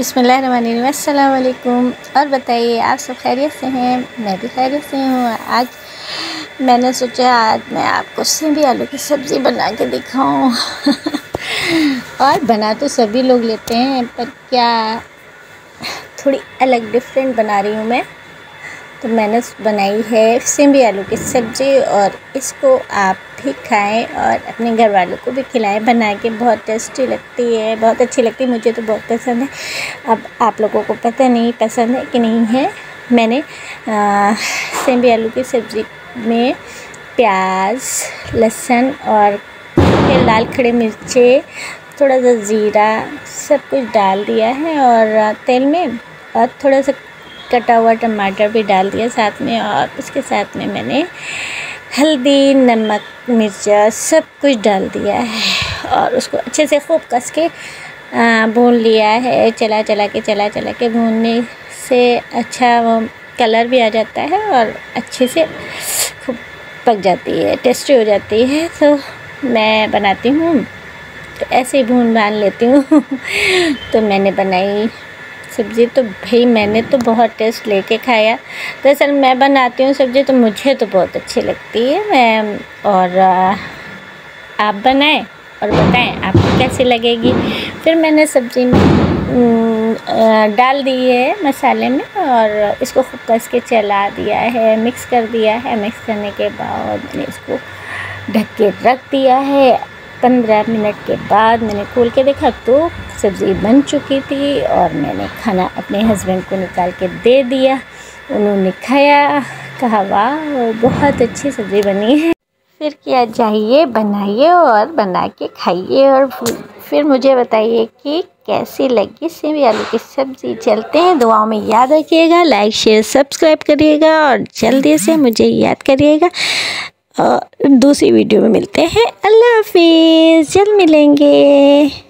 बिसमीम और बताइए, आप सब खैरियत से हैं? मैं भी खैरियत से हूँ। आज मैंने सोचा, आज मैं आपको सेंधी आलू की सब्ज़ी बना के दिखाऊँ। और बना तो सभी लोग लेते हैं, पर क्या थोड़ी अलग डिफरेंट बना रही हूँ मैं। तो मैंने बनाई है सिम्बी आलू की सब्ज़ी और इसको आप भी खाएँ और अपने घर वालों को भी खिलाएँ। बना के बहुत टेस्टी लगती है, बहुत अच्छी लगती है। मुझे तो बहुत पसंद है। अब आप लोगों को पता नहीं, पसंद है कि नहीं है। मैंने सिम्बी आलू की सब्ज़ी में प्याज, लहसुन और लाल खड़े मिर्चे, थोड़ा सा ज़ीरा सब कुछ डाल दिया है और तेल में और थोड़ा सा कटा हुआ टमाटर भी डाल दिया साथ में और उसके साथ में मैंने हल्दी, नमक, मिर्चा सब कुछ डाल दिया है और उसको अच्छे से खूब कस के भून लिया है। चला चला के, चला चला के भूनने से अच्छा वो कलर भी आ जाता है और अच्छे से खूब पक जाती है, टेस्टी हो जाती है। तो मैं बनाती हूँ तो ऐसे ही भून भान लेती हूँ। तो मैंने बनाई सब्ज़ी तो भाई मैंने तो बहुत टेस्ट लेके खाया। दरअसल मैं बनाती हूँ सब्ज़ी तो मुझे तो बहुत अच्छी लगती है। मैं, और आप बनाएँ और बताएँ आपको कैसी लगेगी। फिर मैंने सब्ज़ी में डाल दी है मसाले में और इसको खूब कस के चला दिया है, मिक्स कर दिया है। मिक्स करने के बाद मैंने इसको ढक के रख दिया है। पंद्रह मिनट के बाद मैंने खोल के देखा तो सब्ज़ी बन चुकी थी और मैंने खाना अपने हस्बैंड को निकाल के दे दिया। उन्होंने खाया, कहा, वाह, बहुत अच्छी सब्ज़ी बनी है। फिर क्या चाहिए बनाइए और बना के खाइए और फिर मुझे बताइए कि कैसी लगी सेवी आलू की सब्ज़ी। चलते हैं, दुआओं में याद रखिएगा लाइक शेयर सब्सक्राइब करिएगा और जल्दी से मुझे याद करिएगा। दूसरी वीडियो में मिलते हैं। अल्लाह हाफिज़ जल्द मिलेंगे।